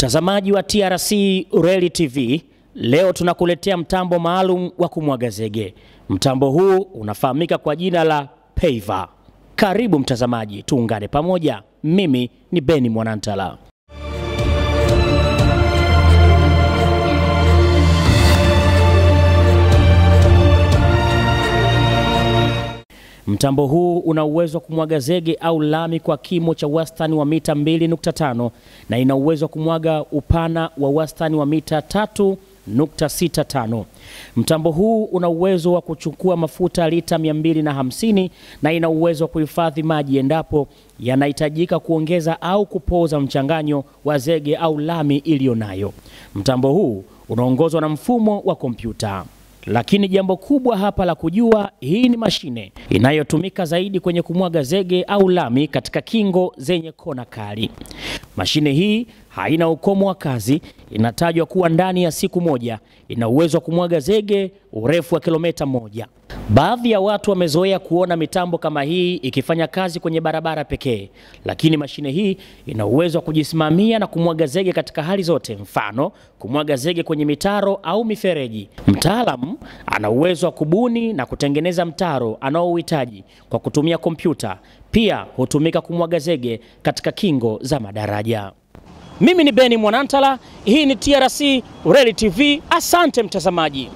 Mtazamaji wa TRC Reli TV, leo tunakuletea mtambo maalum wa kumwaga zege. Mtambo huu unafahamika kwa jina la Peiva. Karibu mtazamaji, tuungane pamoja. Mimi ni Beni Mwanantala. Mtambo huu una uwezo wa kumwaga zege au lami kwa kimo cha wastani wa mita 2.5 na ina uwezo wa kumwaga upana wa wastani wa mita 3.65. Mtambo huu una uwezo wa kuchukua mafuta lita 250 na na ina uwezo wa kuhifadhi maji endapo yanahitajika kuongeza au kupoza mchanganyo wa zege au lami iliyo nayo. Mtambo huu unaongozwa na mfumo wa kompyuta. Lakini jambo kubwa hapa la kujua, hii ni mashine inayotumika zaidi kwenye kumwaga zege au lami katika kingo zenye kona kali. Mashine hii haina ukomo wa kazi, inatajwa kuwa ndani ya siku moja ina uwezo wa kumwaga zege urefu wa kilomita moja. Baadhi ya watu wamezoea kuona mitambo kama hii ikifanya kazi kwenye barabara pekee, lakini mashine hii ina uwezo wa kujisimamia na kumwaga zege katika hali zote, mfano kumwaga zege kwenye mitaro au mifereji. Mtaalamu ana uwezo wa kubuni na kutengeneza mtaro anaouhitaji kwa kutumia kompyuta. Pia hutumika kumwaga zege katika kingo za madaraja. Mimi ni Beni Mwanantala, hii ni TRC Reli TV. Asante mtazamaji.